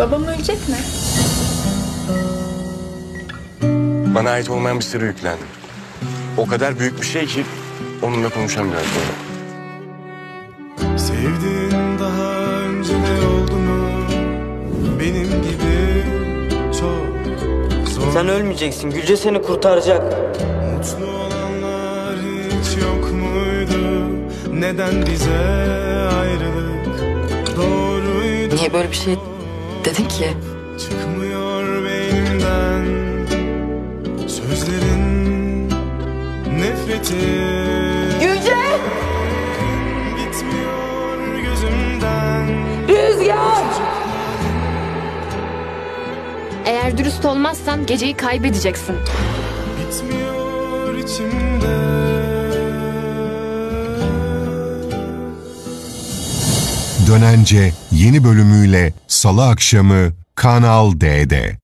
Babam ölecek mi? Bana ait olmayan bir sırrı yüklendim. O kadar büyük bir şey ki onunla konuşamıyorum böyle. Sevdiğin daha önce de oldu mu? Benim gibi çok zor Sen ölmeyeceksin. Gülce seni kurtaracak. Mutlu olanlar hiç yok muydu? Neden bize ayrılık doğruydu? Niye böyle bir şey dedin ki? Çıkmıyor beynimden Sözlerin nefreti Gülce! Gitmiyor gözümden Rüzgar! Eğer dürüst olmazsan geceyi kaybedeceksin. Bitmiyor içimde Dönence yeni bölümüyle Salı akşamı Kanal D'de.